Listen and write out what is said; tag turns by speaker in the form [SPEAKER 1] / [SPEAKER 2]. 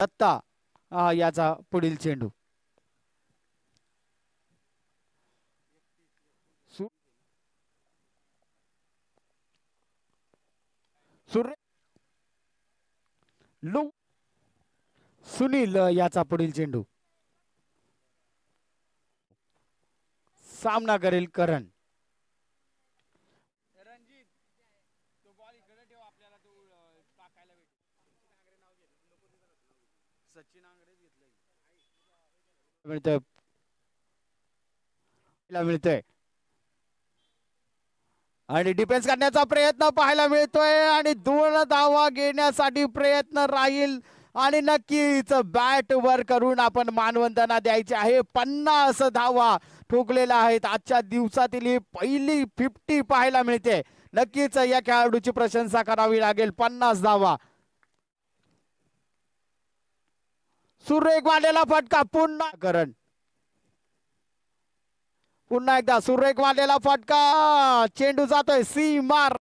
[SPEAKER 1] दत्ता याचा पुढील चेंडू. सु- लु सुनील याचा पुढील चेंडू. सामना करेल करण.
[SPEAKER 2] सचिन
[SPEAKER 1] मिळतोय. मिळतोय. आणि डिफेन्स करण्याचा प्रयत्न पाहायला मिळतोय आणि दोन धावा घेण्यासाठी प्रयत्न राहील. आणि नक्कीच बॅट वर करून आपण मानवंदना द्यायची आहे. पन्नास धावा ठोकलेल्या आहेत. आजच्या दिवसातील ही पहिली फिफ्टी पाहायला मिळते. नक्कीच या खेळाडूची प्रशंसा करावी लागेल. पन्नास धावा. सुरेख वाढलेला फटका पुन्हा करण पुन्हा एकदा सुरेख वाढलेला फटका. चेंडू जातोय सी मार.